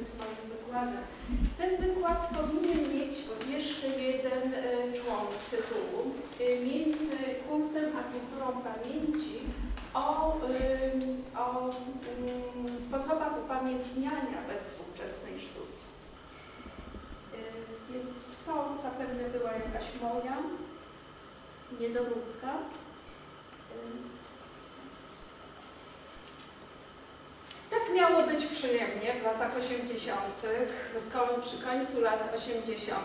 z moim wykładem. Ten wykład powinien mieć jeszcze jeden e, człon tytułu e, między kultem a kulturą pamięci o, ym, o ym, sposobach upamiętniania we współczesnej sztuce. Więc to zapewne była jakaś moja niedoróbka. Tak miało być przyjemnie w latach 80., ko- przy końcu lat 80.,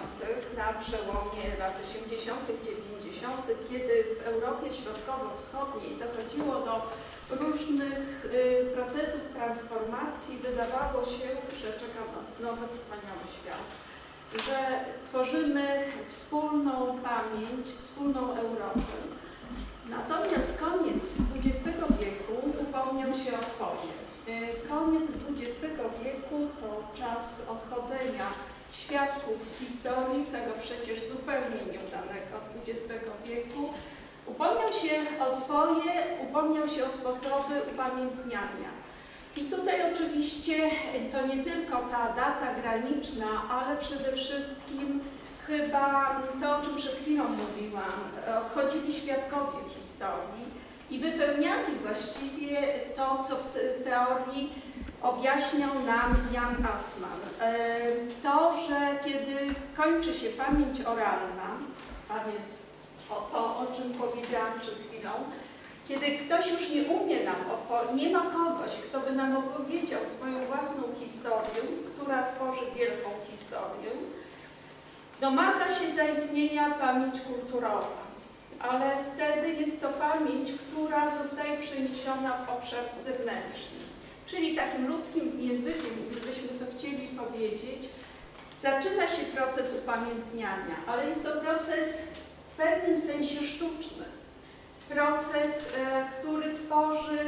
na przełomie lat 80., 90., kiedy w Europie Środkowo-Wschodniej dochodziło do różnych y, procesów transformacji, wydawało się, że czeka nas nowy, wspaniały świat. Że tworzymy wspólną pamięć, wspólną Europę. Natomiast koniec XX wieku upomniał się o swoje. Y, Koniec XX wieku to czas odchodzenia świadków historii, tego przecież zupełnie nieudanego XX wieku. Upomniał się o swoje, upomniał się o sposoby upamiętniania. I tutaj oczywiście to nie tylko ta data graniczna, ale przede wszystkim chyba to, o czym przed chwilą mówiłam, odchodzili świadkowie historii i wypełniali właściwie to, co w te- teorii objaśniał nam Jan Assmann. E, To, że kiedy kończy się pamięć oralna, a więc o to, o czym powiedziałam przed chwilą, kiedy ktoś już nie umie nam, nie ma kogoś, kto by nam opowiedział swoją własną historię, która tworzy wielką historię, domaga się zaistnienia pamięć kulturowa ale wtedy jest to pamięć, która zostaje przeniesiona w obszar zewnętrzny. Czyli takim ludzkim językiem, gdybyśmy to chcieli powiedzieć, zaczyna się proces upamiętniania, ale jest to proces w pewnym sensie sztuczny. Proces, e, który tworzy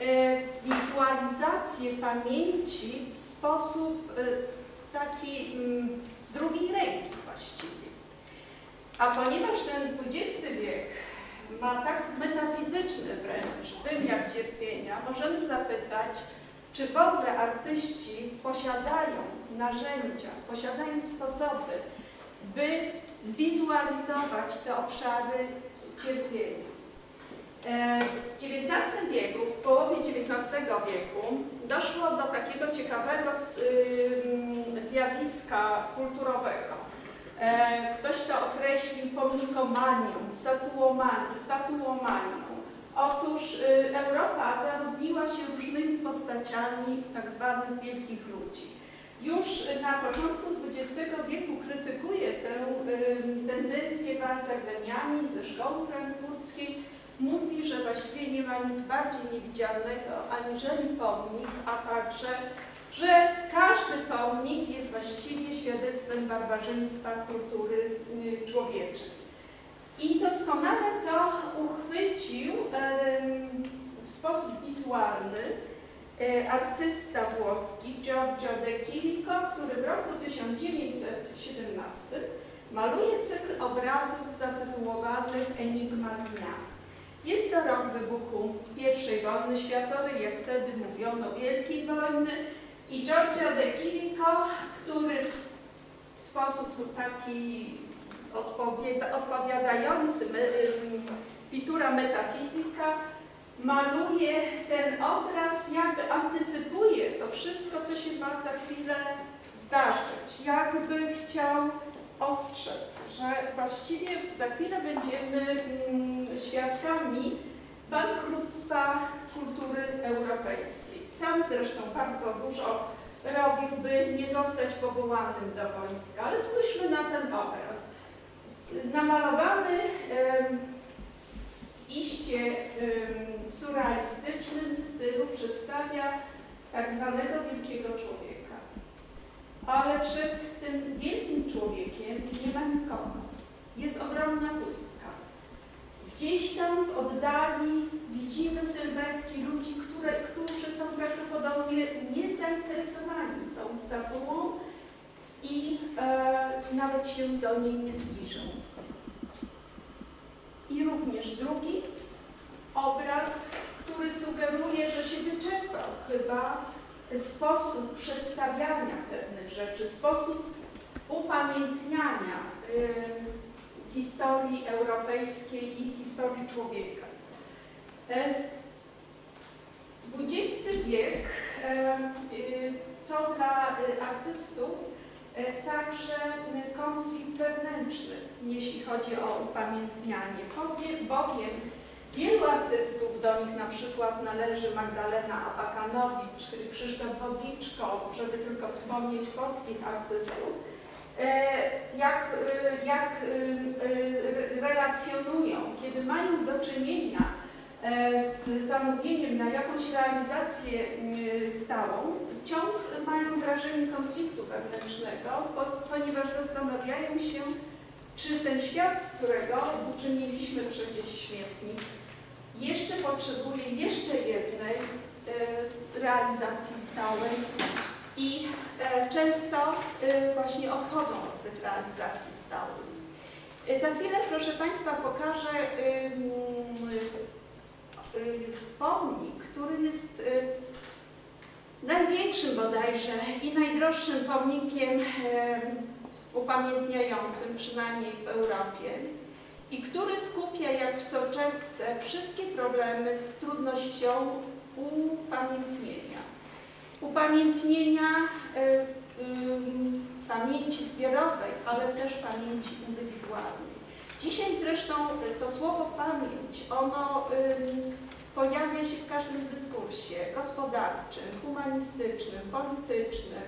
e, wizualizację pamięci w sposób e, taki mm, z drugiej ręki właściwie. A ponieważ ten XX wiek ma tak metafizyczny wręcz wymiar cierpienia, możemy zapytać, czy w ogóle artyści posiadają narzędzia, posiadają sposoby, by zwizualizować te obszary cierpienia. E, W XIX wieku, w połowie XIX wieku doszło do takiego ciekawego zjawiska kulturowego. E, Ktoś to określił pomnikomanią, statuomanią. statuomanią. Otóż y, Europa zaludniła się różnymi postaciami tak zwanych wielkich ludzi. Już na początku XX wieku krytykuje tę y, tendencję Walter Benjamin ze szkoły frankfurckiej. Mówi, że właściwie nie ma nic bardziej niewidzialnego aniżeli pomnik, a także że każdy pomnik jest właściwie świadectwem barbarzyństwa kultury y, człowieczej. I doskonale to uchwycił w sposób wizualny e, artysta włoski Giorgio de Chirico, który w roku 1917 maluje cykl obrazów zatytułowanych Enigma Dnia. Jest to rok wybuchu I wojny światowej, jak wtedy mówiono, Wielkiej Wojny, i Giorgio de Chirico, który w sposób taki odpowiada, odpowiadający Pitura Metafizika maluje ten obraz, jakby antycypuje to wszystko, co się ma za chwilę zdarzyć. Jakby chciał ostrzec, że właściwie za chwilę będziemy świadkami bankructwa kultury europejskiej. Sam zresztą bardzo dużo robił, by nie zostać powołanym do wojska, ale spójrzmy na ten obraz. Namalowany em, iście em, surrealistycznym stylu przedstawia tak zwanego wielkiego człowieka. Ale przed tym wielkim człowiekiem nie ma nikogo. Jest ogromna pustka. Gdzieś tam w oddali widzimy sylwetki ludzi, które, którzy są prawdopodobnie niezainteresowani tą statuą i e, nawet się do niej nie zbliżą. I również drugi obraz, który sugeruje, że się wyczerpał chyba sposób przedstawiania pewnych rzeczy, sposób upamiętniania y, historii europejskiej i historii człowieka. E, XX wiek e, y, to dla y, artystów e, także konflikt wewnętrzny, jeśli chodzi o upamiętnianie, bowiem, Wielu artystów, do nich na przykład należy Magdalena Abakanowicz, Krzysztof Bogiczko, żeby tylko wspomnieć polskich artystów, e, jak, e, jak e, relacjonują, kiedy mają do czynienia z zamówieniem na jakąś realizację stałą, wciąż mają wrażenie konfliktu wewnętrznego, ponieważ zastanawiają się, czy ten świat, z którego uczyniliśmy przecież śmietnik, jeszcze potrzebuje jeszcze jednej e, realizacji stałej i e, często e, właśnie odchodzą od tych realizacji stałych. Za chwilę, proszę Państwa, pokażę pomnik, który jest największym bodajże i najdroższym pomnikiem upamiętniającym, przynajmniej w Europie i który skupia jak w soczewce wszystkie problemy z trudnością upamiętnienia. Upamiętnienia y, y, pamięci zbiorowej, ale też pamięci indywidualnej. Dzisiaj zresztą to słowo pamięć, ono y, pojawia się w każdym dyskursie gospodarczym, humanistycznym, politycznym,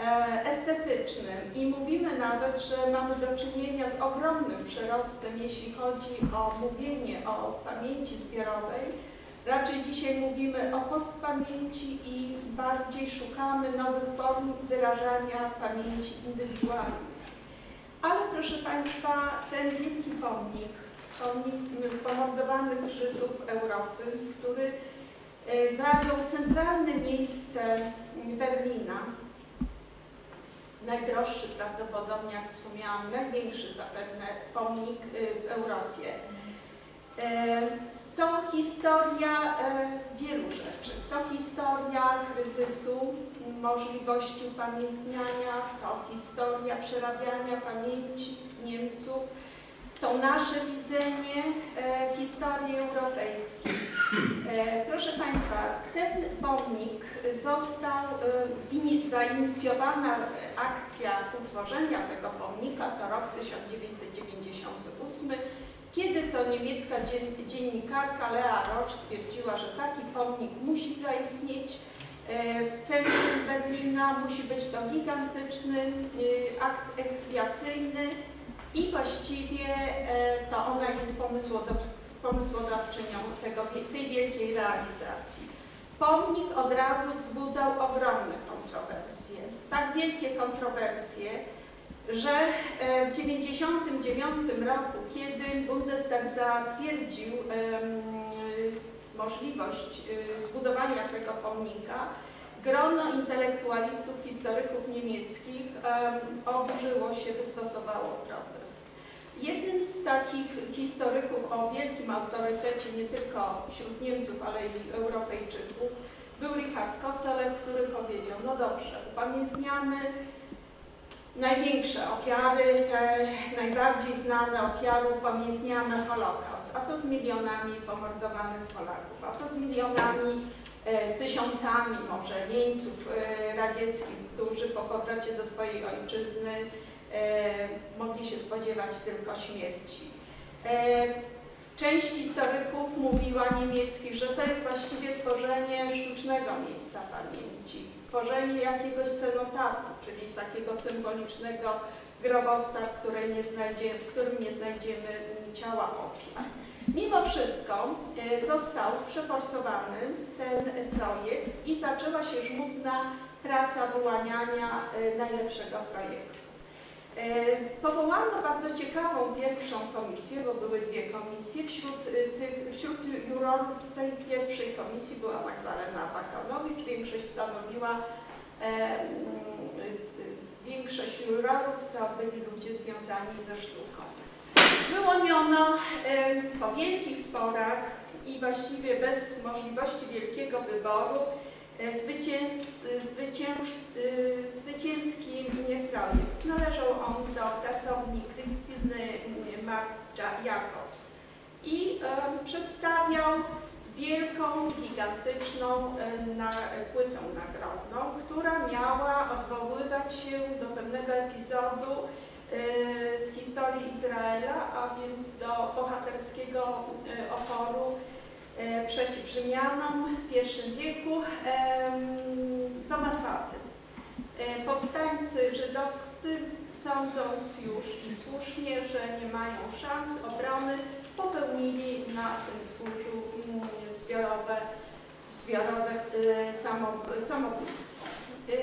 E, estetycznym i mówimy nawet, że mamy do czynienia z ogromnym przerostem, jeśli chodzi o mówienie o pamięci zbiorowej. Raczej dzisiaj mówimy o postpamięci i bardziej szukamy nowych form wyrażania pamięci indywidualnej. Ale proszę Państwa, ten wielki pomnik, pomnik pomordowanych Żydów Europy, który e, zajął centralne miejsce Berlina, najdroższy prawdopodobnie, jak wspomniałam, największy zapewne pomnik y, w Europie. E, to historia e, wielu rzeczy. To historia kryzysu, możliwości upamiętniania, to historia przerabiania pamięci z Niemców, to nasze widzenie e, historii europejskiej. E, proszę Państwa, ten pomnik został e, zainicjowana akcja utworzenia tego pomnika, to rok 1998, kiedy to niemiecka dziennikarka Lea Roche stwierdziła, że taki pomnik musi zaistnieć w centrum Berlina, musi być to gigantyczny e, akt ekspiacyjny, i właściwie e, to ona jest pomysłodawczynią tego, tej wielkiej realizacji. Pomnik od razu wzbudzał ogromne kontrowersje, tak wielkie kontrowersje, że e, w 1999 roku, kiedy Bundestag zatwierdził możliwość e, zbudowania tego pomnika, grono intelektualistów, historyków niemieckich oburzyło się, wystosowało protest. Jednym z takich historyków o wielkim autorytecie nie tylko wśród Niemców, ale i Europejczyków Był Richard Koselek, który powiedział, no dobrze, upamiętniamy największe ofiary, te najbardziej znane ofiary, upamiętniamy Holokaust. A co z milionami pomordowanych Polaków? A co z milionami, e, tysiącami może jeńców e, radzieckich, którzy po powrocie do swojej ojczyzny e, mogli się spodziewać tylko śmierci? Część historyków mówiła niemieckich, że to jest właściwie tworzenie sztucznego miejsca pamięci, tworzenie jakiegoś cenotafu, czyli takiego symbolicznego grobowca, w, której nie znajdzie, w którym nie znajdziemy ciała ofiar. Mimo wszystko e, został przeforsowany ten projekt i zaczęła się żmudna praca wyłaniania e, najlepszego projektu. E, Powołano bardzo ciekawą pierwszą komisję, bo były dwie komisje. Wśród, y, tych, wśród jurorów tej pierwszej komisji była Magdalena Bakanowicz. Większość stanowiła, e, y, większość jurorów to byli ludzie związani ze sztuką. Wyłoniono e, po wielkich sporach i właściwie bez możliwości wielkiego wyboru E, Zwycięz, zwycięż, y, zwycięski projekt. Należał on do pracowni Krystyny Max Jacobs i e, przedstawiał wielką, gigantyczną e, na, płytę nagrobną, która miała odwoływać się do pewnego epizodu e, z historii Izraela, a więc do bohaterskiego e, oporu e, przeciw Rzymianom w I wieku do Masady. E, Powstańcy żydowscy, sądząc już i słusznie, że nie mają szans obrony, popełnili na tym wzgórzu zbiorowe, zbiorowe e, samo, samobójstwo. E,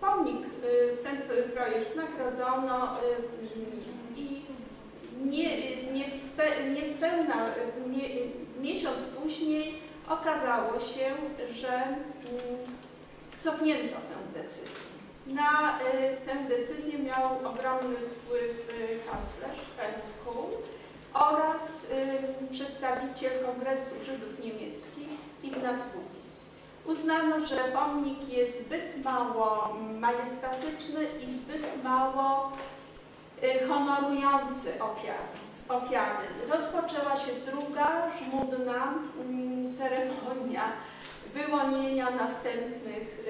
Pomnik, e, ten projekt nagrodzono e, i nie, nie, spe, niespełna nie, miesiąc później okazało się, że mm, cofnięto tę decyzję. Na y, tę decyzję miał ogromny wpływ y, kanclerz Helmut Kohl oraz y, przedstawiciel Kongresu Żydów Niemieckich Ignaz Bubis. Uznano, że pomnik jest zbyt mało majestatyczny i zbyt mało honorujący ofiary. Ofiary. Rozpoczęła się druga, żmudna mm, ceremonia wyłonienia następnych,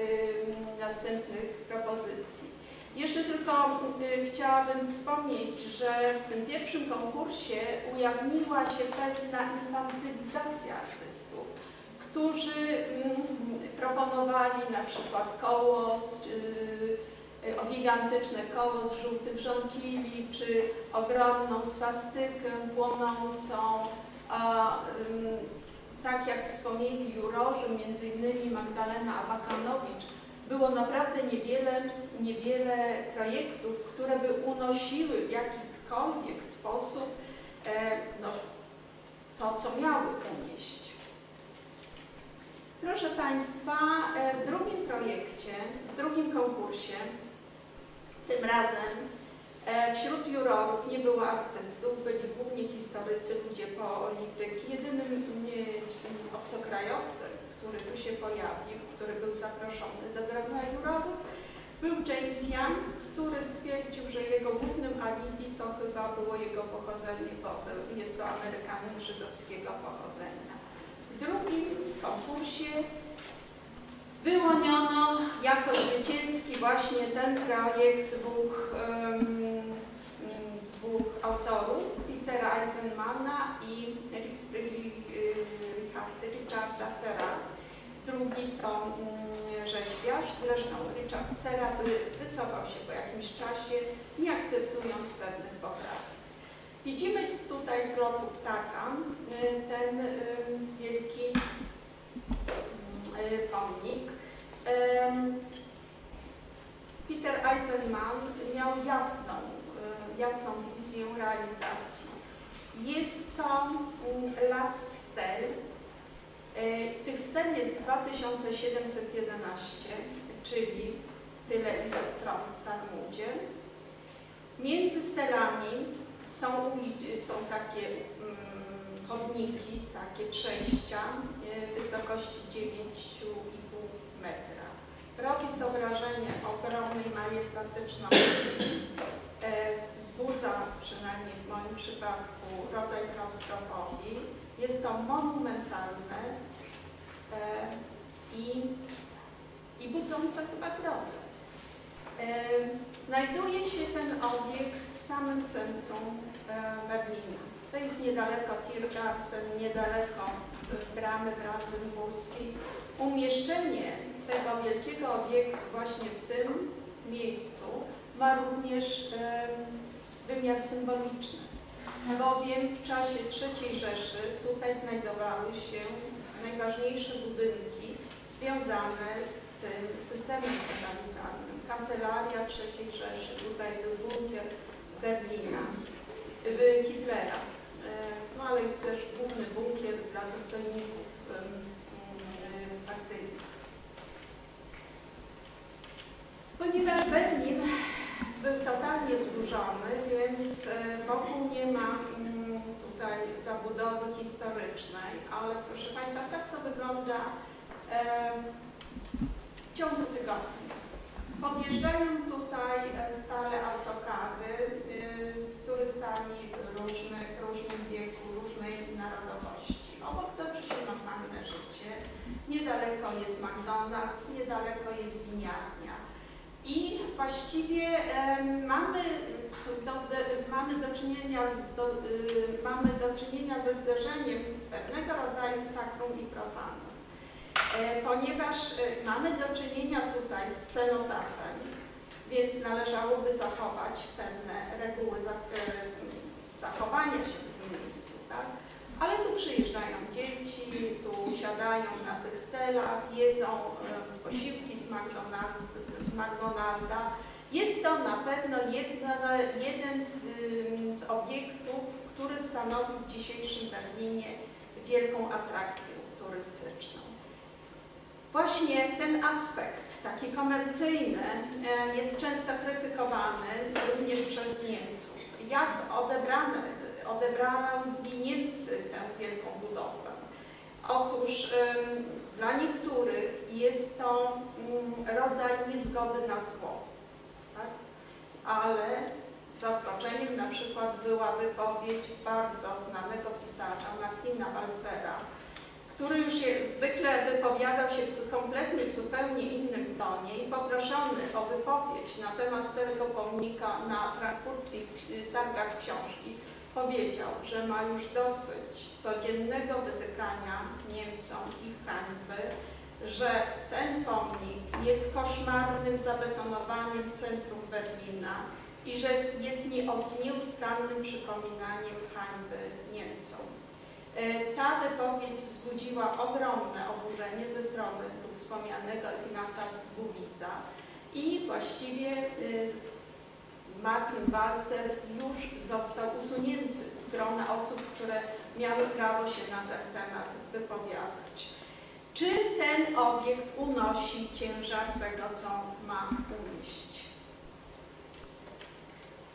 następnych propozycji. Jeszcze tylko y, chciałabym wspomnieć, że w tym pierwszym konkursie ujawniła się pewna infantylizacja artystów, którzy mm, proponowali na przykład koło z, y, o gigantyczne koło z żółtych żonkili, czy ogromną swastykę płonącą, a, tak jak wspomnieli jurorzy, między innymi Magdalena Abakanowicz, było naprawdę niewiele, niewiele projektów, które by unosiły w jakikolwiek sposób e, no, to, co miały unieść. Proszę Państwa, e, w drugim projekcie, w drugim konkursie, tym razem e, wśród jurorów nie było artystów, byli głównie historycy, ludzie polityki. Jedynym obcokrajowcem, który tu się pojawił, który był zaproszony do grona jurorów, był James Young, który stwierdził, że jego głównym alibi to chyba było jego pochodzenie, bo jest to Amerykanin żydowskiego pochodzenia. W drugim konkursie wyłoniono jako zwycięski właśnie ten projekt dwóch, mm, dwóch autorów, Petera Eisenmana i Ri- Ri- Ri- Richarda Sera. Drugi to mm, rzeźbiarz, zresztą Richard Sera wy- wycofał się po jakimś czasie, nie akceptując pewnych poprawek. Widzimy tutaj z lotu ptaka y, ten wielki pomnik. Em, Peter Eisenman miał jasną, y, jasną wizję realizacji. Jest to las stel. Y, Tych stel jest 2711, czyli tyle ile stron w Talmudzie. Między stelami są, są takie chodniki, takie przejścia e, wysokości 9,5 metra. Robi to wrażenie ogromnej majestatyczności. E, Wzbudza, przynajmniej w moim przypadku, rodzaj klaustrofobii. Jest to monumentalne e, i, i budzące chyba grozę. Znajduje się ten obiekt w samym centrum Berlina. To jest niedaleko Tiergarten, niedaleko bramy Brandenburskiej. Umieszczenie tego wielkiego obiektu właśnie w tym miejscu ma również wymiar symboliczny, bowiem w czasie III Rzeszy tutaj znajdowały się najważniejsze budynki związane z tym systemem totalitarnym. Kancelaria III Rzeszy, tutaj był bunkier Berlina, y, Hitlera, no ale też główny bunkier dla dostojników em, partyjnych. Ponieważ Berlin był totalnie zburzony, więc e, wokół nie ma mm, tutaj zabudowy historycznej, ale proszę Państwa, tak to wygląda e, w ciągu tygodnia. Podjeżdżają tutaj e, stale autokary e, z turystami różnych, różnych wieku, różnej narodowości. Obok toczy się normalne życie. Niedaleko jest McDonald's, niedaleko jest winiarnia. I właściwie mamy, do, mamy, do czynienia do, y, mamy do czynienia ze zderzeniem pewnego rodzaju sakrum i profanum. E, ponieważ e, mamy do czynienia tutaj z cenotafem, więc należałoby zachować pewne reguły e, zachowania się w tym miejscu, tak? Ale tu przyjeżdżają dzieci, tu siadają na tych stelach, jedzą posiłki z McDonalda. Jest to na pewno jedna, jeden z, z obiektów, który stanowi w dzisiejszym Berlinie wielką atrakcję turystyczną. Właśnie ten aspekt, taki komercyjny, e, jest często krytykowany również przez Niemców. Jak odebrane, odebrali Niemcy tę wielką budowę? Otóż dla niektórych jest to mm, rodzaj niezgody na zło, tak? ale zaskoczeniem na przykład była wypowiedź bardzo znanego pisarza Martina Balsera, który już zwykle wypowiadał się w kompletnie zupełnie innym tonie i poproszony o wypowiedź na temat tego pomnika na frankfurckich targach książki, powiedział, że ma już dosyć codziennego wytykania Niemcom ich hańby, że ten pomnik jest koszmarnym zabetonowaniem centrum Berlina i że jest nieustannym przypominaniem hańby Niemcom. E, Ta wypowiedź wzbudziła ogromne oburzenie ze strony tu wspomnianego Ignaca Bubiza i właściwie y, Martin Balcer już został usunięty z grona osób, które miały prawo się na ten temat wypowiadać. Czy ten obiekt unosi ciężar tego, co ma unieść?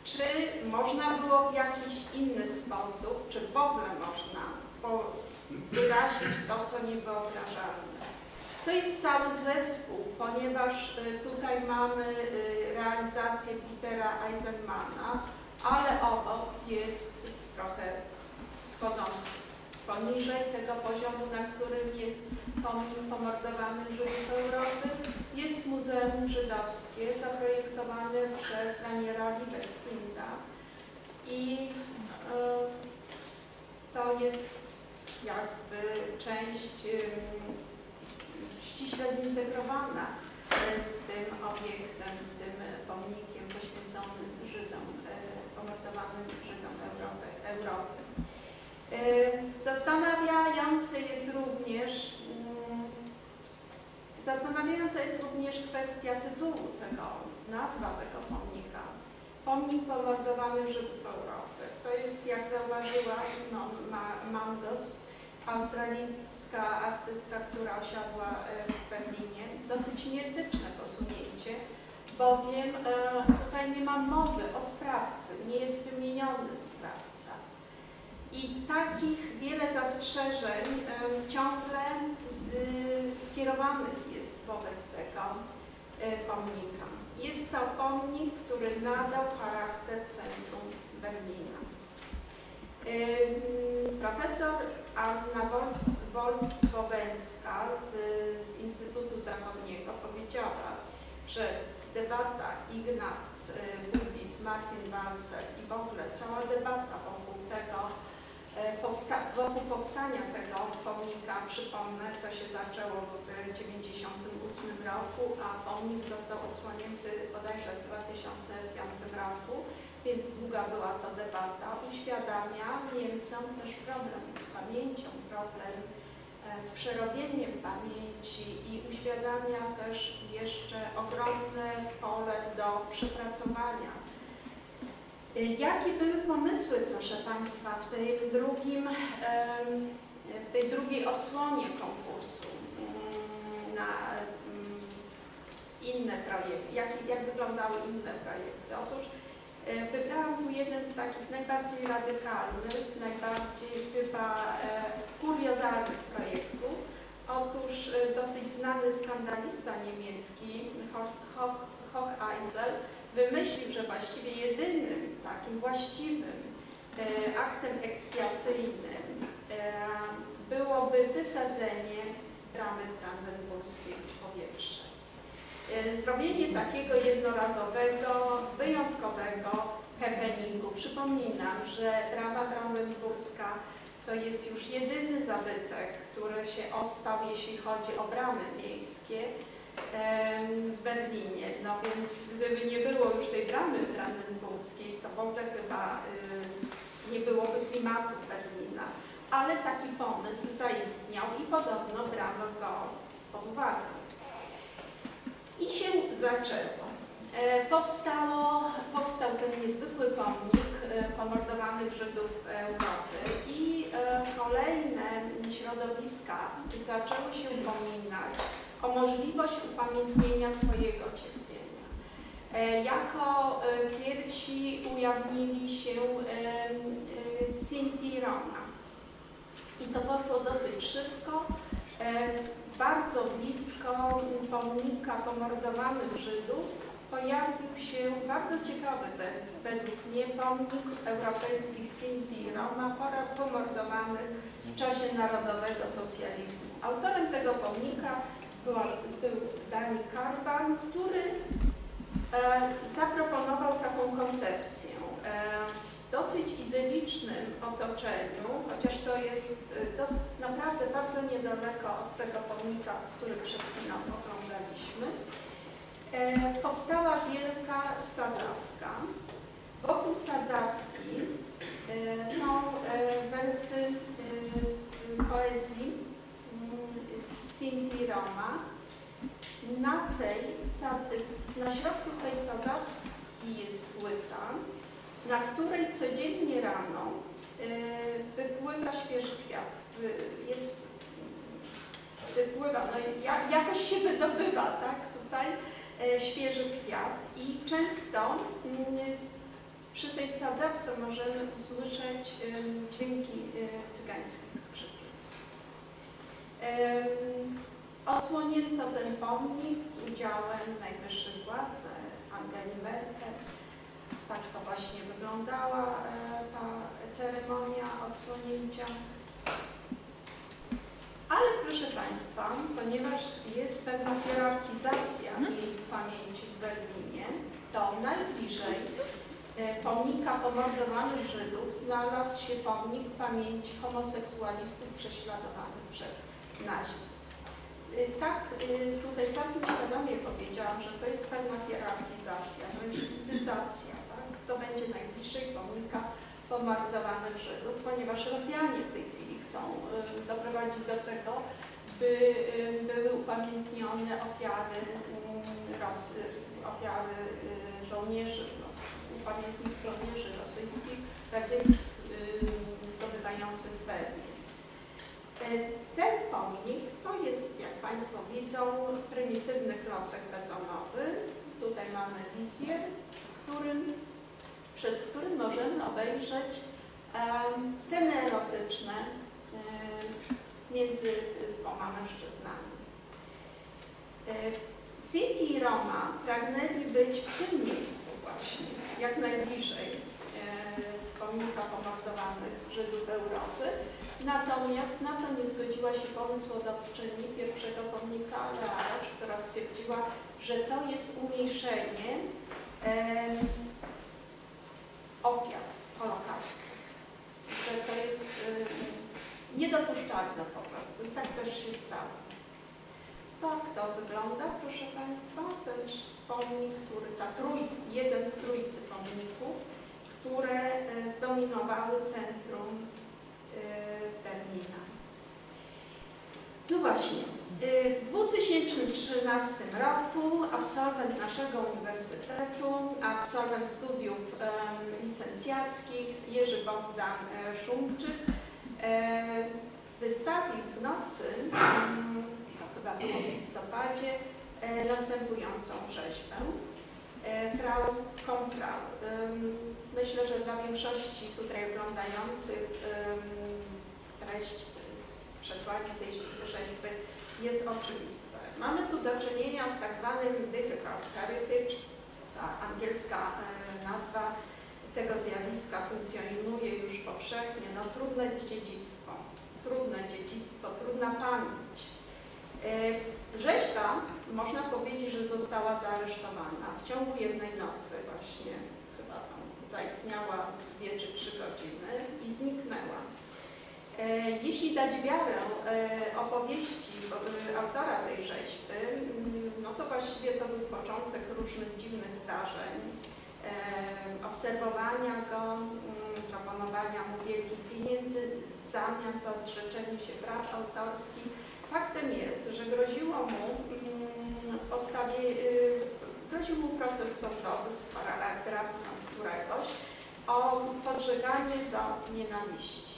Czy można było w jakiś inny sposób, czy w ogóle można wyrazić to, co niewyobrażalne? To jest cały zespół, ponieważ y, tutaj mamy y, realizację Petera Eisenmana, ale obok jest trochę schodzący poniżej tego poziomu, na którym jest pomnik pomordowanych Żydów Europy. Jest Muzeum Żydowskie zaprojektowane przez Daniela Libeskind,a i y, to jest jakby część ściśle zintegrowana e, z tym obiektem, z tym pomnikiem poświęconym Żydom, e, pomordowanym Żydom Europy. Europy. E, Zastanawiające jest również mm, zastanawiająca jest również kwestia tytułu tego, nazwa tego pomnika. Pomnik pomordowanych Żydów Europy. To jest, jak zauważyła Simon Ma- Mandos, australijska artystka, która osiadła e, w Berlinie. Dosyć nieetyczne posunięcie, bowiem e, tutaj nie ma mowy o sprawcy, nie jest wymieniony sprawca. I takich wiele zastrzeżeń e, ciągle skierowanych jest wobec tego pomnika. Jest to pomnik, który nadał charakter centrum Berlina. Profesor Anna Wolf-Wałęska z, z Instytutu Zachodniego powiedziała, że debata Ignac Bubis, Martin Walser i w ogóle cała debata wokół tego, e, powsta wokół powstania tego pomnika, przypomnę, to się zaczęło w 1998 roku, a pomnik został odsłonięty bodajże w 2005 roku więc długa była to debata, uświadamia Niemcom też problem z pamięcią, problem e, z przerobieniem pamięci i uświadamia też jeszcze ogromne pole do przepracowania. E, Jakie były pomysły, proszę Państwa, w tej, drugim, w tej drugiej odsłonie konkursu mm, na mm, inne projekty? Jak, jak wyglądały inne projekty? Otóż wybrałam tu jeden z takich najbardziej radykalnych, najbardziej chyba e, kuriozalnych projektów. Otóż e, dosyć znany skandalista niemiecki Horst Hocheisel wymyślił, że właściwie jedynym takim właściwym aktem ekspiacyjnym byłoby wysadzenie bramy brandenburskiej w powietrze. E, zrobienie takiego jednorazowego, wyjątkowego happeningu. Przypominam, że brama brandenburska to jest już jedyny zabytek, który się ostał, jeśli chodzi o bramy miejskie w Berlinie. No więc gdyby nie było już tej bramy brandenburskiej, to w ogóle chyba y, nie byłoby klimatu Berlina. Ale taki pomysł zaistniał i podobno brano go pod uwagę. I się zaczęło. E, powstało, powstał ten niezwykły pomnik e, pomordowanych Żydów Europy i e, kolejne środowiska zaczęły się upominać o możliwość upamiętnienia swojego cierpienia. Jako pierwsi ujawnili się Sinti Roma. I to poszło dosyć szybko bardzo blisko pomnika pomordowanych Żydów pojawił się bardzo ciekawy według mnie pomnik europejskich Sinti i Roma pomordowanych w czasie narodowego socjalizmu. Autorem tego pomnika była, był Dani Karban, który e, zaproponował taką koncepcję. E, dosyć idylicznym otoczeniu, chociaż to jest y, naprawdę bardzo niedaleko od tego pomnika, który przed chwilą oglądaliśmy, e, powstała wielka sadzawka. Wokół sadzawki e, są e, wersy e, z poezji e, Cinti Roma. Na, tej, na środku tej sadzawki jest płyta, na której codziennie rano y, wypływa świeży kwiat. Jest, wypływa, no jakoś się wydobywa, tak, tutaj e, świeży kwiat i często mm, przy tej sadzawce możemy usłyszeć dźwięki e, cygańskich skrzypiec. Odsłonięto ten pomnik z udziałem najwyższych władz, Angeli Merkel, tak to właśnie wyglądała e, ta ceremonia odsłonięcia. Ale proszę Państwa, ponieważ jest pewna hierarchizacja mhm. miejsc pamięci w Berlinie, to najbliżej e, pomnika pomordowanych Żydów znalazł się pomnik pamięci homoseksualistów prześladowanych przez nazizm. E, tak, tutaj całkiem świadomie powiedziałam, że to jest pewna hierarchizacja, wręcz licytacja to będzie najbliższej pomnika pomordowanych Żydów, ponieważ Rosjanie w tej chwili chcą y, doprowadzić do tego, by y, były upamiętnione ofiary mm, Rosy, ofiary y, żołnierzy, no, żołnierzy rosyjskich, radzieckich zdobywających Berlin. E, ten pomnik to jest, jak Państwo widzą, prymitywny klocek betonowy. Tutaj mamy wizję, którym przed którym możemy obejrzeć em, sceny erotyczne em, między dwoma mężczyznami. E, City i Roma pragnęli być w tym miejscu właśnie, jak najbliżej e, pomnika pomordowanych Żydów Europy. Natomiast na to nie zgodziła się pomysłodawczyni pierwszego pomnika Learz, która stwierdziła, że to jest umniejszenie e, ofiar Holokaustu. Że to jest e, niedopuszczalne po prostu. I tak też się stało. Tak to wygląda, proszę Państwa. Jest pomnik, który, ta trój, jeden z trójcy pomników, które e, zdominowały centrum Berlina. No właśnie, e, w 2013 roku absolwent naszego uniwersytetu, absolwent studiów licencjackich Jerzy Bogdan e, Szumczyk e, wystawił w nocy, mm, chyba w listopadzie, e, następującą rzeźbę. E, Frau. Ym, Myślę, że dla większości tutaj oglądających treść, przesłanie tej rzeźby jest oczywiste. Mamy tu do czynienia z tak zwanym difficult heritage, ta angielska y, nazwa tego zjawiska funkcjonuje już powszechnie, no trudne dziedzictwo, trudne dziedzictwo, trudna pamięć. Y, Rzeźba, można powiedzieć, że została zaaresztowana w ciągu jednej nocy właśnie, chyba tam zaistniała dwie czy trzy godziny i zniknęła. E, Jeśli dać wiarę e, opowieści e, autora tej rzeźby, mm, no to właściwie to był początek różnych dziwnych zdarzeń, e, obserwowania go, mm, proponowania mu wielkich pieniędzy w zamian za zrzeczenie się praw autorskich. Faktem jest, że groziło mu mm, postawie, y, groził mu proces sądowy z paragrafu któregoś o podżeganie do nienawiści.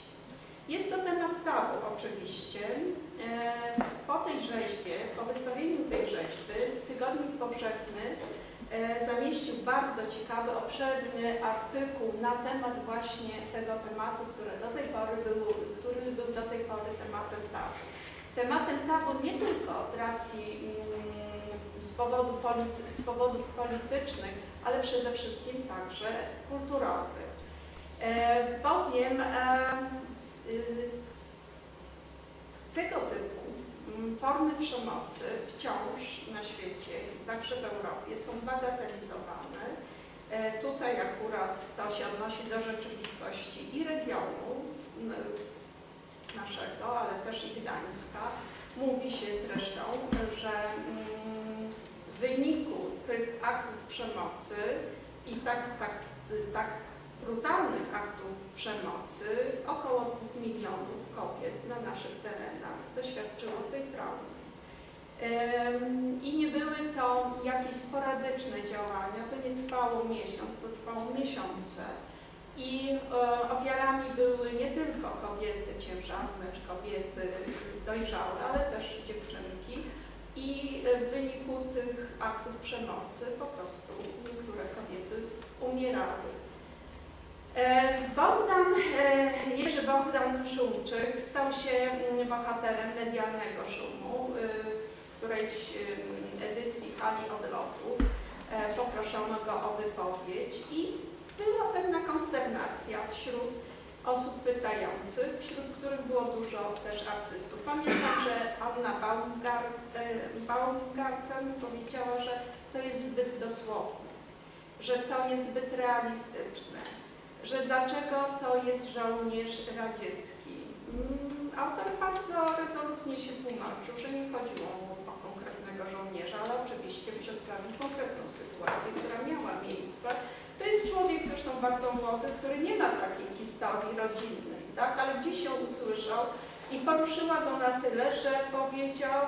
Jest to temat tabu oczywiście. E, Po tej rzeźbie, po wystawieniu tej rzeźby, Tygodnik Powszechny e, zamieścił bardzo ciekawy, obszerny artykuł na temat właśnie tego tematu, który do tej pory był, który był do tej pory tematem tabu tematem tabu nie tylko z racji mm, z, powodu polity, z powodów politycznych, ale przede wszystkim także kulturowych. E, bowiem e, y, tego typu mm, formy przemocy wciąż na świecie, także w Europie, są bagatelizowane. E, tutaj akurat to się odnosi do rzeczywistości i regionu, naszego, ale też i Gdańska. Mówi się zresztą, że mm, w wyniku tych aktów przemocy i tak, tak, tak brutalnych aktów przemocy około 2 milionów kobiet na naszych terenach doświadczyło tej traumy. I nie były to jakieś sporadyczne działania, to nie trwało miesiąc, to trwało miesiące. I e, ofiarami były nie tylko kobiety ciężarne czy kobiety dojrzałe, ale też dziewczynki. I e, w wyniku tych aktów przemocy po prostu niektóre kobiety umierały. E, Bogdan, Jerzy Bogdan Szumczyk stał się mm, bohaterem medialnego szumu. W którejś em, edycji Hali Odlotu poproszono go o wypowiedź i była pewna konsternacja wśród osób pytających, wśród których było dużo też artystów. Pamiętam, że Anna e, Baumgarten powiedziała, że to jest zbyt dosłowne, że to jest zbyt realistyczne, że dlaczego to jest żołnierz radziecki. Mm, Autor bardzo rezolutnie się tłumaczył, że nie chodziło mu o konkretnego żołnierza, ale oczywiście przedstawił konkretną sytuację, która miała miejsce to jest człowiek zresztą bardzo młody, który nie ma takiej historii rodzinnej, tak? ale gdzieś ją usłyszał i poruszyła go na tyle, że powiedział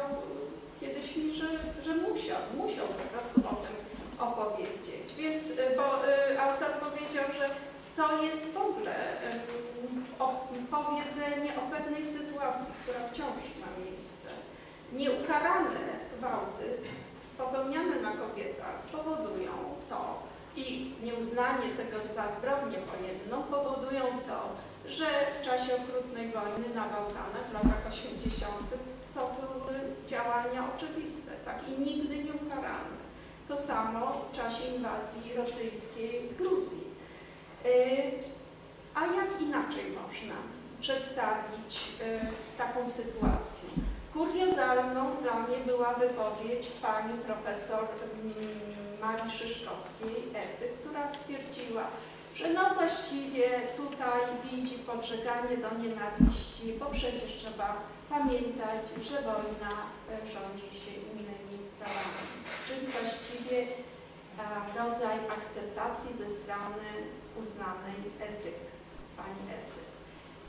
kiedyś mi, że, że musiał, musiał po prostu o tym opowiedzieć. Więc, y, bo y, autor powiedział, że to jest w ogóle y, powiedzenie o pewnej sytuacji, która wciąż ma miejsce. Nieukarane gwałty popełniane na kobietach powodują to, i nieuznanie tego za zbrodnię wojenną powodują to, że w czasie okrutnej wojny na Bałkanach w latach 80. to były działania oczywiste tak, i nigdy nie ukarane. To samo w czasie inwazji rosyjskiej w Gruzji. Y, A jak inaczej można przedstawić y, taką sytuację? Kuriozalną dla mnie była wypowiedź pani profesor mm, Marii Szyszkowskiej, Ety, która stwierdziła, że no właściwie tutaj widzi podżeganie do nienawiści, bo przecież trzeba pamiętać, że wojna e, rządzi się innymi prawami. Czyli właściwie e, rodzaj akceptacji ze strony uznanej etyk, pani etyk.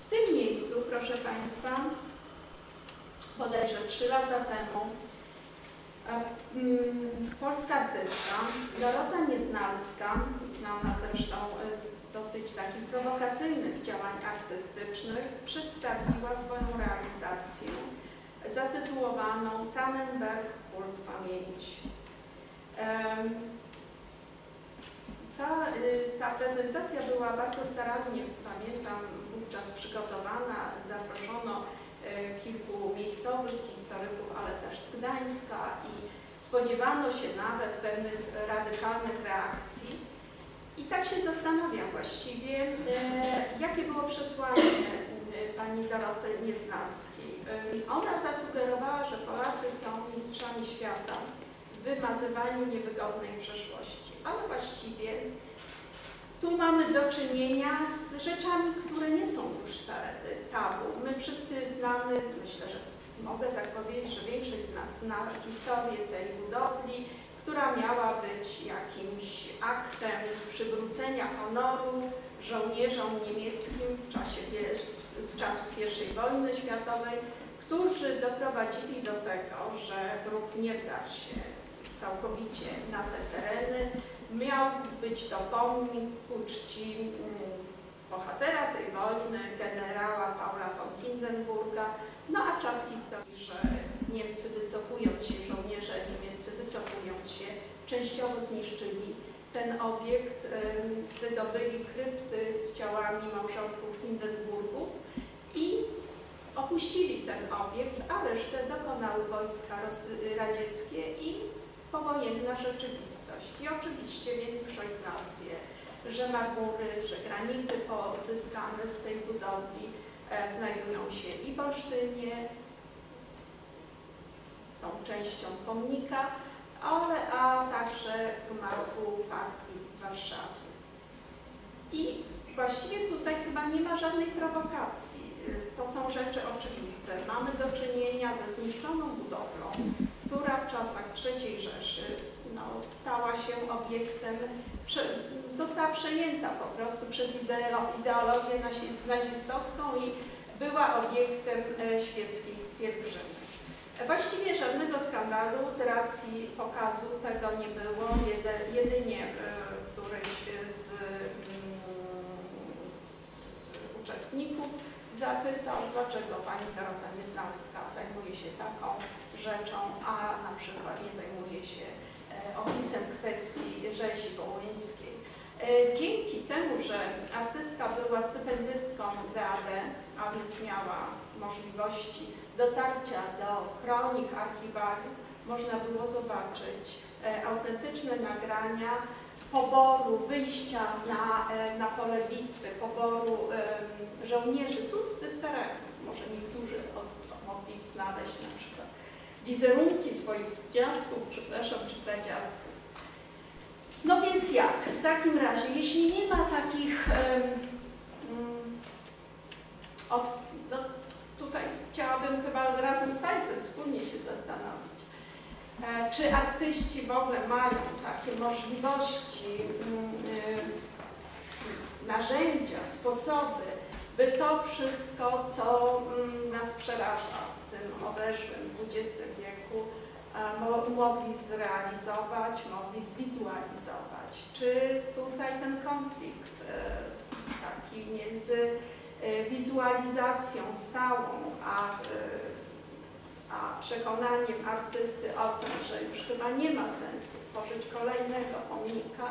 W tym miejscu, proszę Państwa, bodajże trzy lata temu polska artystka Dorota Nieznalska, znana zresztą e, z dosyć takich prowokacyjnych działań artystycznych, przedstawiła swoją realizację zatytułowaną Tannenberg Kult Pamięci. Em, Ta, y, ta prezentacja była bardzo starannie, pamiętam, wówczas przygotowana. Zaproszono kilku miejscowych historyków, ale też z Gdańska i spodziewano się nawet pewnych radykalnych reakcji. I tak się zastanawiam właściwie, e, jakie było przesłanie e, pani Doroty Nieznalskiej. E, Ona zasugerowała, że Polacy są mistrzami świata w wymazywaniu niewygodnej przeszłości, ale właściwie tu mamy do czynienia z rzeczami, które nie są już ta- tabu. My wszyscy znamy, myślę, że mogę tak powiedzieć, że większość z nas zna historię tej budowli, która miała być jakimś aktem przywrócenia honoru żołnierzom niemieckim w czasie, z czasów I wojny światowej, którzy doprowadzili do tego, że wróg nie wdarł się całkowicie na te tereny. Miał być to pomnik ku czci mm, bohatera tej wojny, generała Paula von Hindenburga, no a czas historii, że Niemcy wycofując się, żołnierze niemieccy wycofując się, częściowo zniszczyli ten obiekt, wydobyli krypty z ciałami małżonków Hindenburgu i opuścili ten obiekt, a resztę dokonały wojska radzieckie i powojenna rzeczywistość. I oczywiście większość z nas wie, że marmury, że granity pozyskane z tej budowli e, znajdują się i w Olsztynie, są częścią pomnika, ale a także w gmachu partii w Warszawie. I właściwie tutaj chyba nie ma żadnej prowokacji. Y, To są rzeczy oczywiste. Mamy do czynienia ze zniszczoną budowlą, która w czasach III Rzeszy no, stała się obiektem, została przejęta po prostu przez ideolo- ideologię nazistowską i była obiektem e, świeckich pielgrzymek. Właściwie żadnego skandalu z racji pokazu tego nie było. Jedy- Jedynie e, któryś z, mm, z uczestników zapytał, dlaczego pani Dorota Nieznalska zajmuje się taką rzeczą, a na przykład nie zajmuje się e, opisem kwestii rzezi wołyńskiej. E, Dzięki temu, że artystka była stypendystką DAD, a więc miała możliwości dotarcia do kronik archiwariów, można było zobaczyć e, autentyczne nagrania poboru, wyjścia na, e, na pole bitwy, poboru żołnierzy tu z tych terenów. Może niektórzy od, mogli znaleźć na przykład wizerunki swoich dziadków, przepraszam, czy pradziadków. No więc jak? W takim razie, jeśli nie ma takich mm, od, no, tutaj chciałabym chyba razem z Państwem wspólnie się zastanowić, czy artyści w ogóle mają takie możliwości, mm, y, narzędzia, sposoby, by to wszystko, co mm, nas przeraża w tym odeszłym XX wieku, e, mo- mogli zrealizować, mogli zwizualizować. Czy tutaj ten konflikt e, taki między e, wizualizacją stałą, a, e, a przekonaniem artysty o tym, że już chyba nie ma sensu tworzyć kolejnego pomnika,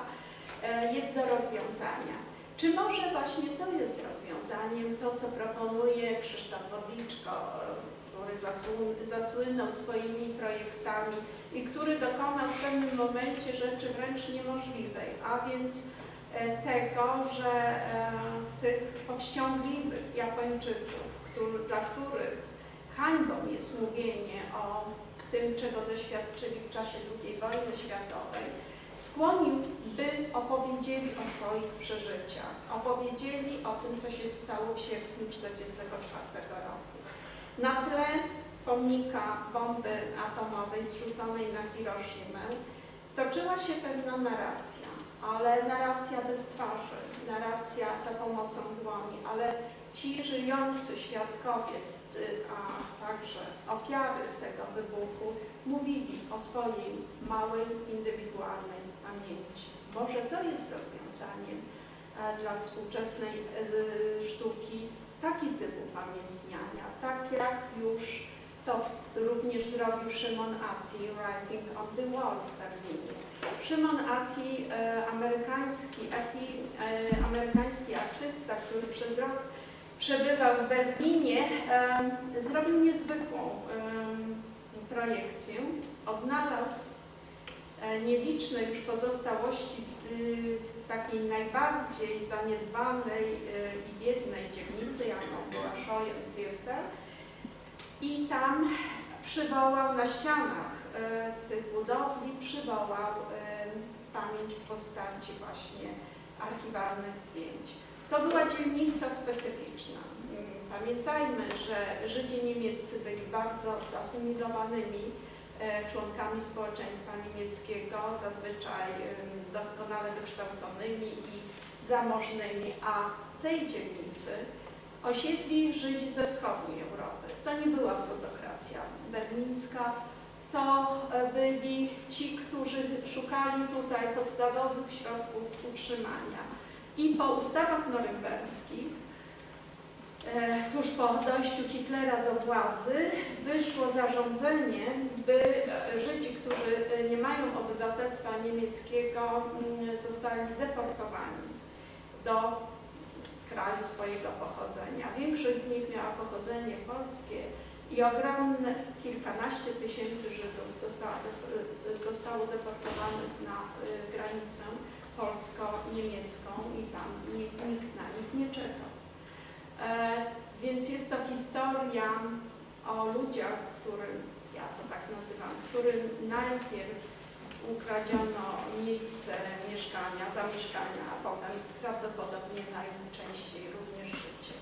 e, jest do rozwiązania. Czy może właśnie to jest rozwiązaniem, to co proponuje Krzysztof Wodliczko, który zasłyn- zasłynął swoimi projektami i który dokonał w pewnym momencie rzeczy wręcz niemożliwej, a więc e, tego, że e, tych powściągliwych Japończyków, który, dla których hańbą jest mówienie o tym, czego doświadczyli w czasie II wojny światowej, skłonił, by opowiedzieli o swoich przeżyciach, opowiedzieli o tym, co się stało w sierpniu 1944 roku. Na tle pomnika bomby atomowej zrzuconej na Hiroshimę toczyła się pewna narracja, ale narracja bez twarzy, narracja za pomocą dłoni, ale ci żyjący świadkowie, a także ofiary tego wybuchu mówili o swojej małej, indywidualnej pamięci. Może to jest rozwiązaniem e, dla współczesnej e, sztuki taki typ upamiętniania, tak jak już to również zrobił Szymon Atti, Writing on the Wall w Berlinie. Szymon Atti, e, amerykański, Atti, amerykański artysta, który przez rok przebywał w Berlinie, zrobił niezwykłą projekcję. Odnalazł e, nieliczne już pozostałości z, z takiej najbardziej zaniedbanej e, i biednej dzielnicy, jaką była Schoenviertel. I tam przywołał na ścianach e, tych budowli, przywołał pamięć w postaci właśnie archiwalnych zdjęć. To była dzielnica specyficzna. Mm, Pamiętajmy, że Żydzi niemieccy byli bardzo zasymilowanymi e, członkami społeczeństwa niemieckiego, zazwyczaj doskonale wykształconymi i zamożnymi, a tej dzielnicy osiedli Żydzi ze wschodniej Europy. To nie była plutokracja berlińska, to e, byli ci, którzy szukali tutaj podstawowych środków utrzymania. I po ustawach norymberskich, e, tuż po dojściu Hitlera do władzy, wyszło zarządzenie, by e, Żydzi, którzy e, nie mają obywatelstwa niemieckiego, mm, zostali deportowani do kraju swojego pochodzenia. Większość z nich miała pochodzenie polskie i ogromne kilkanaście tysięcy Żydów zostało, zostało deportowanych na granicę polsko-niemiecką i tam nikt, nikt na nich nie czekał. E, więc jest to historia o ludziach, którym, ja to tak nazywam, którym najpierw ukradziono miejsce mieszkania, zamieszkania, a potem prawdopodobnie najczęściej również życie.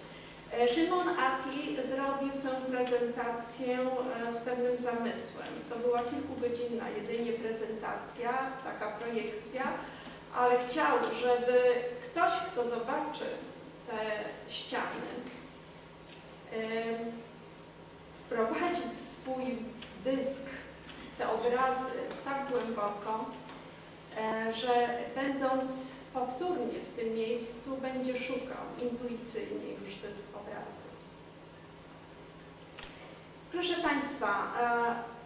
E, Szymon Ati zrobił tę prezentację e, z pewnym zamysłem. To była kilkugodzinna jedynie prezentacja, taka projekcja, ale chciał, żeby ktoś, kto zobaczy te ściany, wprowadził w swój dysk te obrazy tak głęboko, e, że będąc powtórnie w tym miejscu, będzie szukał intuicyjnie już tych obrazów. Proszę Państwa, e,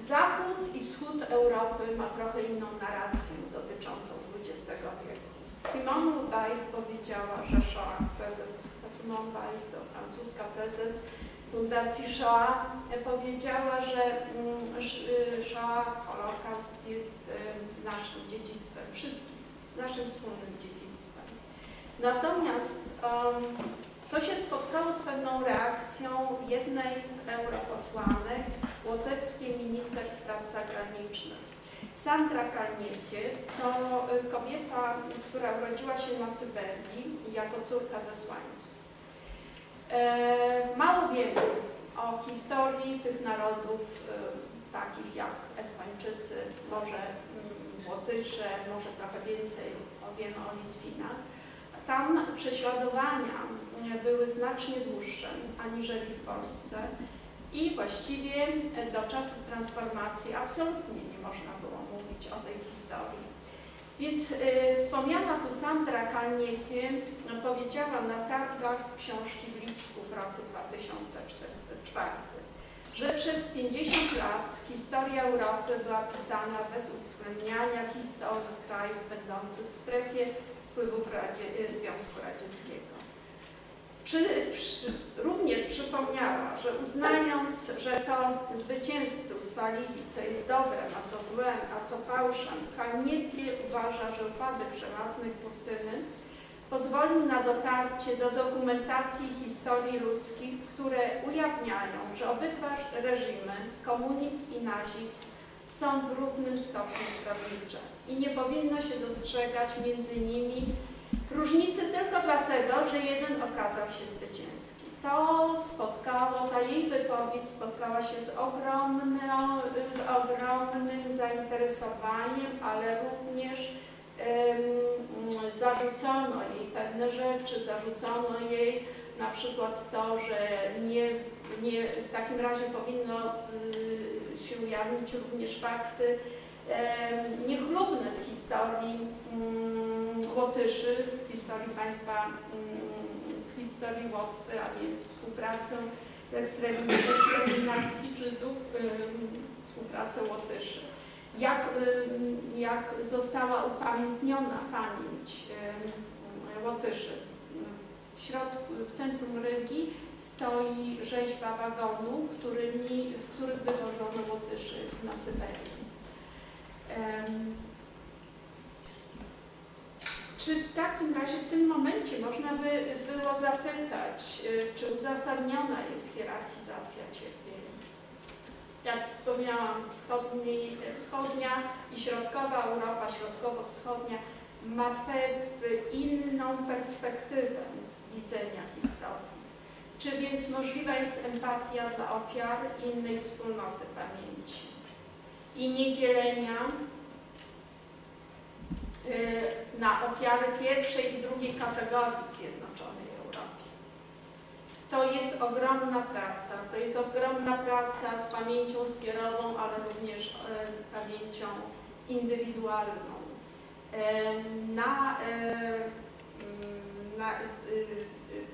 Zachód i wschód Europy ma trochę inną narrację dotyczącą XX wieku. Simone Weil powiedziała, że Shoah, prezes Simone Weil to francuska prezes Fundacji Shoah, powiedziała, że mm, y, Shoah, Holokaust jest y, naszym dziedzictwem, wszystkim, naszym wspólnym dziedzictwem. Natomiast em, to się spotkało z pewną reakcją jednej z europosłanek, łotewskiej minister spraw zagranicznych. Sandra Kalniecie to y, kobieta, która urodziła się na Syberii jako córka zesłańców. E, Mało wiemy o historii tych narodów, y, takich jak Estończycy, może mm, Łotysze, może trochę więcej o- Litwinach. Tam prześladowania były znacznie dłuższe aniżeli w Polsce i właściwie e, do czasów transformacji absolutnie nie można było mówić o tej historii. Więc e, wspomniana tu Sandra Kalniecie no, powiedziała na targach książki w Lipsku w roku 2004, że przez 50 lat historia Europy była pisana bez uwzględniania historii krajów będących w strefie wpływów Radzie, Związku Radzieckiego. Przy, przy, również przypomniała, że uznając, że to zwycięzcy ustalili, co jest dobrem, a co złem, a co fałszem, Kalnietie uważa, że upadek żelaznej kurtyny pozwolił na dotarcie do dokumentacji historii ludzkich, które ujawniają, że obydwa reżimy, komunizm i nazizm, są w równym stopniu zbrodnicze i nie powinno się dostrzegać między nimi różnicy tylko dlatego, że jeden okazał się zwycięski. To spotkało, ta jej wypowiedź spotkała się z, ogromną, z ogromnym zainteresowaniem, ale również zarzucono jej pewne rzeczy, zarzucono jej na przykład to, że nie, nie, w takim razie powinno z, się ujawnić również fakty niechlubne z historii mm, Łotyszy, z historii państwa, mm, z historii Łotwy, a więc współpracę z eksterminacji Żydów, współpracę Łotyszy. Jak, jak została upamiętniona pamięć Łotyszy. W środku, w centrum Rygi stoi rzeźba wagonu, którymi, w których wywożono Łotyszy na Syberię. Czy w takim razie, w tym momencie można by było zapytać, czy uzasadniona jest hierarchizacja cierpienia? Jak wspomniałam, wschodni, wschodnia i środkowa Europa, środkowo-wschodnia ma inną perspektywę widzenia historii. Czy więc możliwa jest empatia dla ofiar innej wspólnoty pamięci i niedzielenia y, na ofiary pierwszej i drugiej kategorii w Zjednoczonej Europie. To jest ogromna praca, to jest ogromna praca z pamięcią zbiorową, ale również y, pamięcią indywidualną. Y, na, na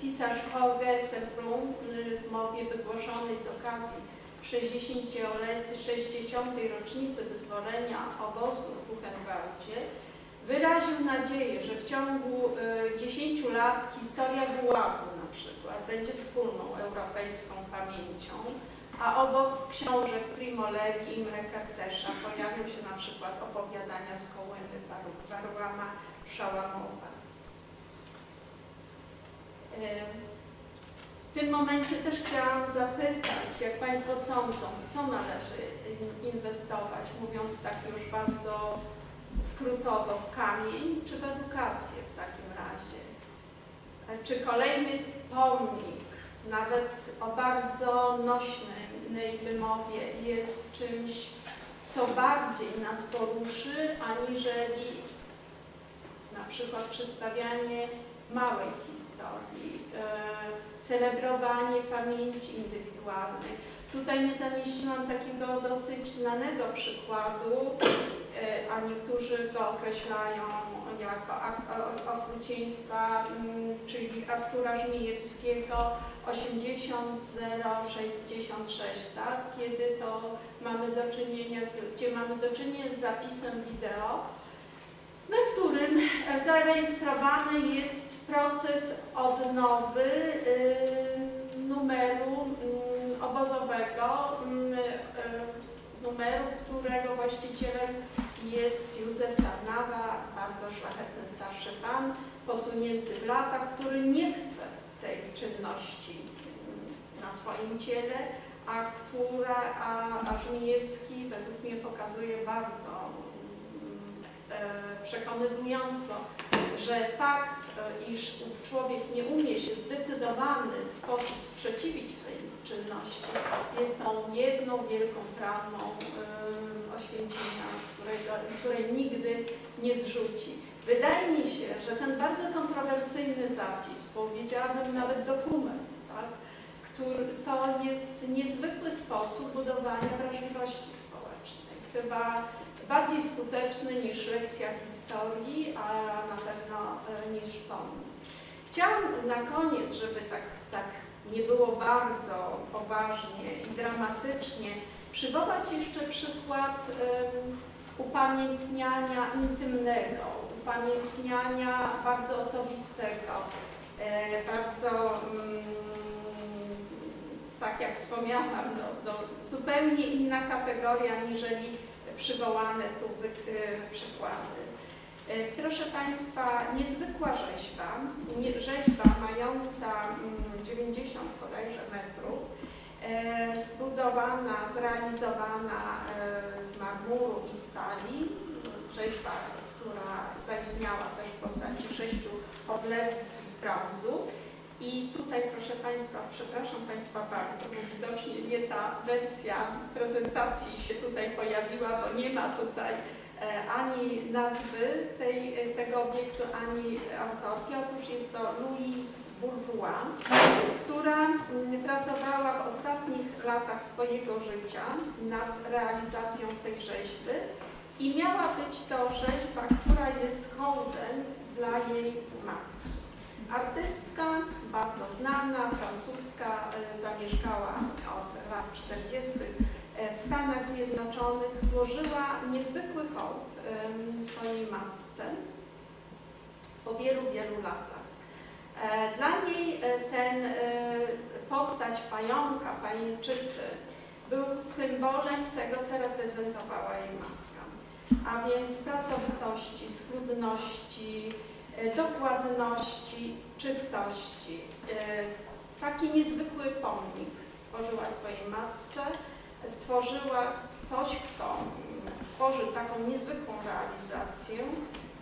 pisarz Jorge Sebrun w mowie wygłoszonej z okazji 60. 60. rocznicy wyzwolenia obozu w Buchenwaldzie wyraził nadzieję, że w ciągu 10 lat historia Gułagu na przykład będzie wspólną europejską pamięcią, a obok książek Primo Levi i Imre Kertesza pojawią się na przykład opowiadania z Kołymy Warłama Szałamowa. W tym momencie też chciałam zapytać, jak Państwo sądzą, w co należy inwestować, mówiąc tak już bardzo skrótowo, w kamień czy w edukację w takim razie? Czy kolejny pomnik, nawet o bardzo nośnej wymowie, jest czymś, co bardziej nas poruszy, aniżeli na przykład przedstawianie małej historii, e, celebrowanie pamięci indywidualnej. Tutaj nie zamieściłam takiego dosyć znanego przykładu, e, a niektórzy go określają jako akt okrucieństwa, mm, czyli Artura Żmijewskiego 80066, tak? kiedy to mamy do czynienia, gdzie mamy do czynienia z zapisem wideo, na którym zarejestrowany jest proces odnowy y, numeru y, obozowego, y, numeru, którego właścicielem jest Józef Tarnawa, bardzo szlachetny starszy pan, posunięty w latach, który nie chce tej czynności na swoim ciele, a która, a, a według mnie pokazuje bardzo e, przekonywująco, że fakt, e, iż ów człowiek nie umie się zdecydowany sposób sprzeciwić tej czynności, jest tą jedną wielką traumą yy, którego, której nigdy nie zrzuci. Wydaje mi się, że ten bardzo kontrowersyjny zapis, powiedziałabym nawet dokument, tak, który, to jest niezwykły sposób budowania wrażliwości społecznej. Chyba bardziej skuteczny niż lekcja historii, a na pewno e, niż pomnik. Chciałam na koniec, żeby tak, tak nie było bardzo poważnie i dramatycznie, przywołać jeszcze przykład um, upamiętniania intymnego upamiętniania bardzo osobistego, e, bardzo, mm, tak jak wspomniałam, no, zupełnie inna kategoria niżeli przywołane tu e, przykłady. E, Proszę Państwa, niezwykła rzeźba, rzeźba mająca mm, 90 bodajże metrów, e, zbudowana, zrealizowana z marmuru i stali, rzeźba, która zaistniała też w postaci sześciu odlewów z brązu. I tutaj, proszę Państwa, przepraszam Państwa bardzo, bo widocznie nie ta wersja prezentacji się tutaj pojawiła, bo nie ma tutaj e, ani nazwy tej, e, tego obiektu, ani autorki. Otóż jest to Louise Bourgeois, która mm, pracowała w ostatnich latach swojego życia nad realizacją tej rzeźby i miała być to rzeźba, która jest hołdem dla jej. Artystka bardzo znana, francuska, e, zamieszkała od lat 40. w Stanach Zjednoczonych, złożyła niezwykły hołd swojej matce po wielu, wielu latach. E, Dla niej e, ten e, postać pająka, pajęczycy był symbolem tego, co reprezentowała jej matka. A więc pracowitości, schludności, e, dokładności, czystości. E, Taki niezwykły pomnik stworzyła swojej matce, stworzyła ktoś, kto tworzy taką niezwykłą realizację,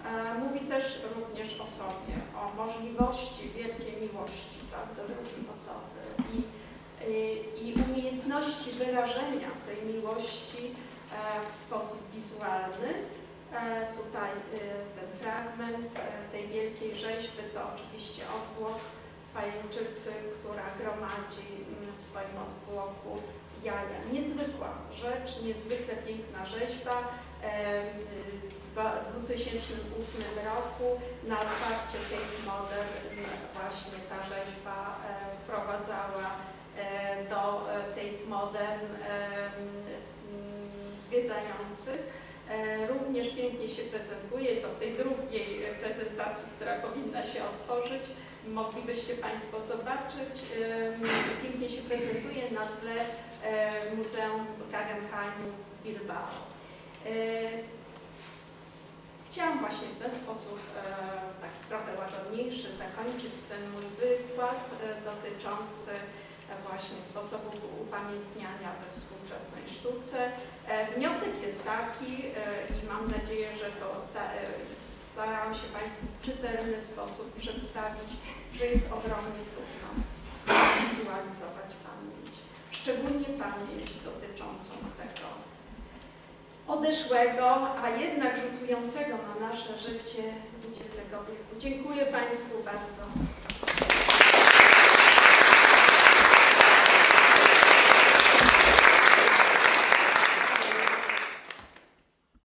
E, Mówi też również o sobie, o możliwości wielkiej miłości tak, do drugiej osoby i, i, i umiejętności wyrażenia tej miłości e, w sposób wizualny. E, Tutaj e, ten fragment e, tej wielkiej rzeźby to oczywiście odwłok pajęczycy, która gromadzi mm, w swoim odwłoku jaja. Niezwykła rzecz, niezwykle piękna rzeźba. E, w 2008 roku na otwarcie Tate Modern właśnie ta rzeźba wprowadzała do Tate Modern mm, zwiedzających. E, Również pięknie się prezentuje, to w tej drugiej prezentacji, która powinna się otworzyć, moglibyście Państwo zobaczyć. E, Pięknie się prezentuje na tle e, Muzeum Guggenheimu Bilbao. Chciałam właśnie w ten sposób taki trochę łagodniejszy zakończyć ten mój wykład dotyczący właśnie sposobu upamiętniania we współczesnej sztuce. E, wniosek jest taki e, i mam nadzieję, że to e, starałam się Państwu w czytelny sposób przedstawić, że jest ogromnie trudno wizualizować pamięć. Szczególnie pamięć dotyczącą tego odeszłego, a jednak rzutującego na nasze życie XX wieku. Dziękuję Państwu bardzo.